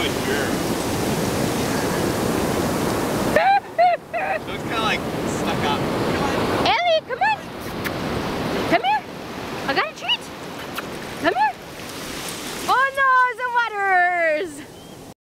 a jerk. Looks kind of like stuck up. Ellie, come on. Come here. I got a treat. Come here.